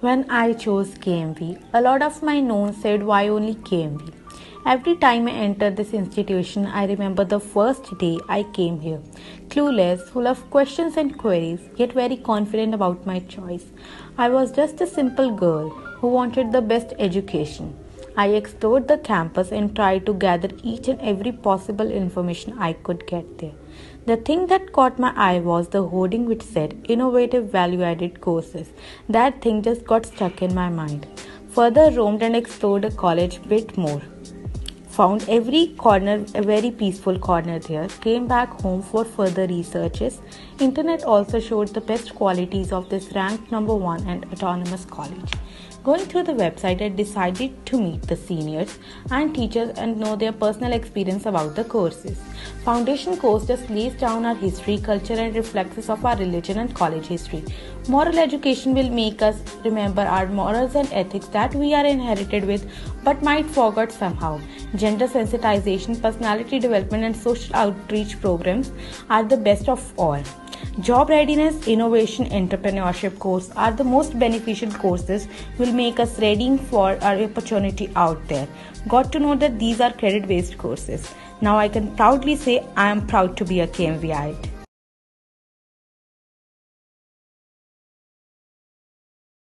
When I chose KMV, a lot of my known said why only KMV. Every time I entered this institution, I remember the first day I came here. Clueless, full of questions and queries, yet very confident about my choice. I was just a simple girl who wanted the best education. I explored the campus and tried to gather each and every possible information I could get there. The thing that caught my eye was the hoarding which said innovative value added courses. That thing just got stuck in my mind. Further roamed and explored the college bit more. Found every corner a very peaceful corner there. Came back home for further researches. Internet also showed the best qualities of this ranked number one and autonomous college. Going through the website, I decided to meet the seniors and teachers and know their personal experience about the courses. Foundation course just lays down our history, culture, and reflexes of our religion and college history. Moral education will make us remember our morals and ethics that we are inherited with but might forget somehow. Gender sensitization, personality development, and social outreach programs are the best of all. Job readiness, innovation, entrepreneurship course are the most beneficial courses will make us ready for our opportunity out there. Got to know that these are credit based courses. Now I can proudly say I am proud to be a KMVite.